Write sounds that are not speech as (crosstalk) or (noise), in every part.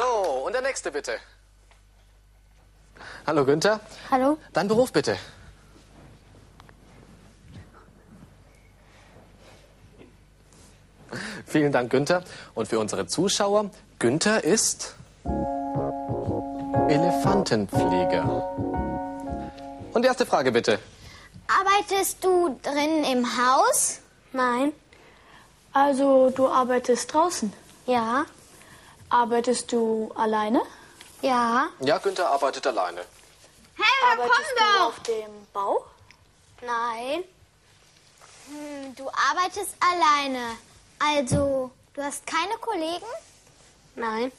So, und der nächste bitte. Hallo Günther. Hallo? Dein Beruf bitte. Vielen Dank, Günther. Und für unsere Zuschauer, Günther ist Elefantenpfleger. Und die erste Frage bitte. Arbeitest du drin im Haus? Nein. Also, du arbeitest draußen. Ja. Arbeitest du alleine? Ja. Ja, Günther arbeitet alleine. Hey, Arbeitest du auf dem Bau? Nein. Hm, du arbeitest alleine. Also, du hast keine Kollegen? Nein.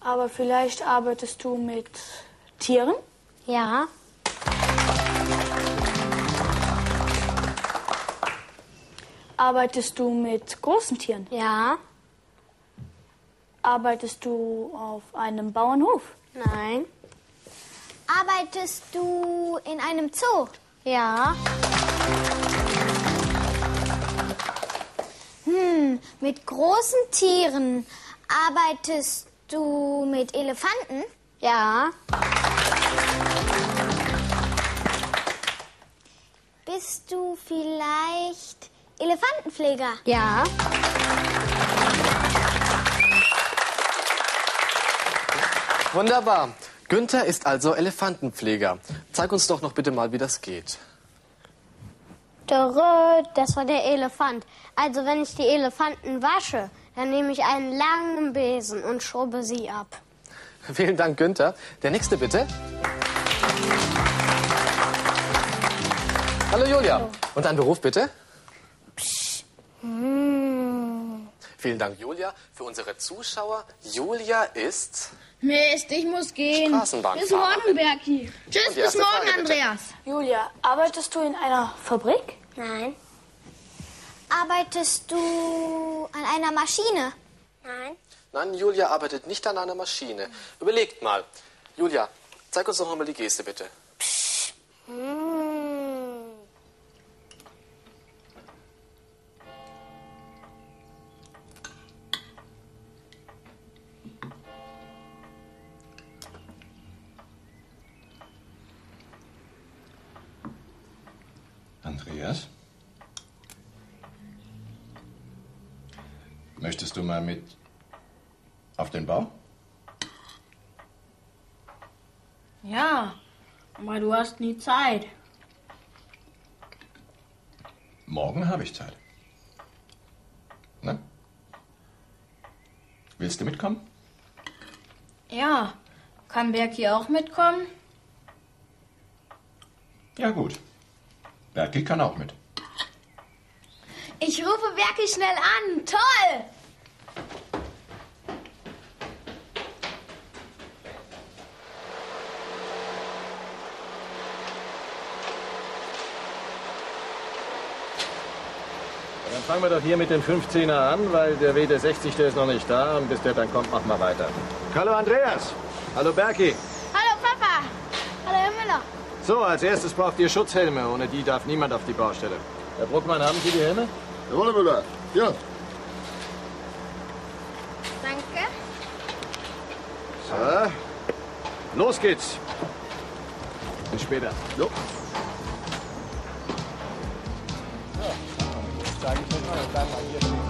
Aber vielleicht arbeitest du mit Tieren? Ja. Arbeitest du mit großen Tieren? Ja. Arbeitest du auf einem Bauernhof? Nein. Arbeitest du in einem Zoo? Ja. Hm, mit großen Tieren. Arbeitest du mit Elefanten? Ja. Bist du vielleicht Elefantenpfleger? Ja. Wunderbar. Günther ist also Elefantenpfleger. Zeig uns doch noch bitte mal, wie das geht. Das war der Elefant. Also wenn ich die Elefanten wasche, dann nehme ich einen langen Besen und schrubbe sie ab. Vielen Dank, Günther. Der nächste bitte. Hallo Julia. Und dein Beruf bitte? Vielen Dank, Julia. Für unsere Zuschauer, Julia ist Mist, ich muss gehen. Straßenbahnfahrerin. Bis morgen, Berki. Tschüss, bis morgen, Frage. Andreas. Julia, arbeitest du in einer Fabrik? Nein. Arbeitest du an einer Maschine? Nein. Nein, Julia arbeitet nicht an einer Maschine. Überlegt mal. Julia, zeig uns doch noch mal die Geste, bitte. Andreas? Möchtest du mal mit auf den Bau? Ja, aber du hast nie Zeit. Morgen habe ich Zeit. Na? Willst du mitkommen? Ja, kann Berki auch mitkommen? Ja, gut. Berti kann auch mit. Ich rufe Berki schnell an. Toll! Dann fangen wir doch hier mit dem 15er an, weil der WD60, der ist noch nicht da. Und bis der dann kommt, machen wir weiter. Hallo Andreas. Hallo Berki. Hallo Papa. Hallo Herr Müller. So, als erstes braucht ihr Schutzhelme. Ohne die darf niemand auf die Baustelle. Herr Bruckmann, haben Sie die Helme? Jawohl, Müller. Ja. Danke. So. Los geht's. Bis später. Jo. Diese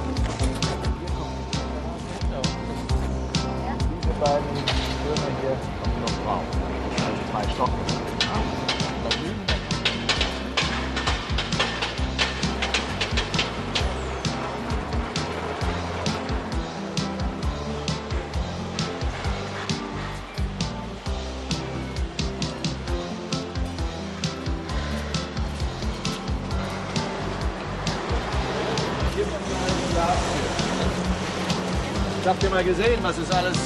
Ich habt ihr mal gesehen, was es alles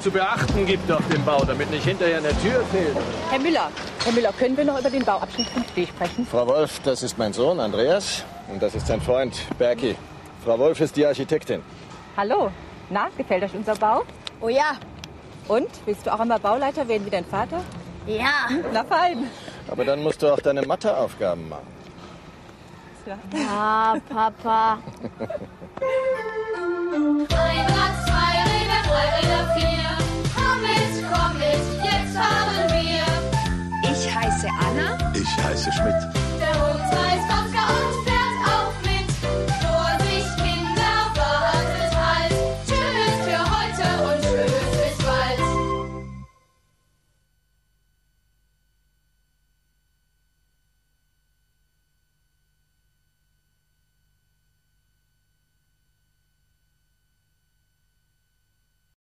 zu beachten gibt auf dem Bau, damit nicht hinterher eine Tür fehlt. Herr Müller, Herr Müller, können wir noch über den Bauabschnitt 5d sprechen? Frau Wolf, das ist mein Sohn Andreas und das ist sein Freund Berki. Frau Wolf ist die Architektin. Hallo, na, gefällt euch unser Bau? Oh ja. Und, willst du auch einmal Bauleiter werden wie dein Vater? Ja. Na fein. Aber dann musst du auch deine Matheaufgaben machen. Ja, Papa. (laughs)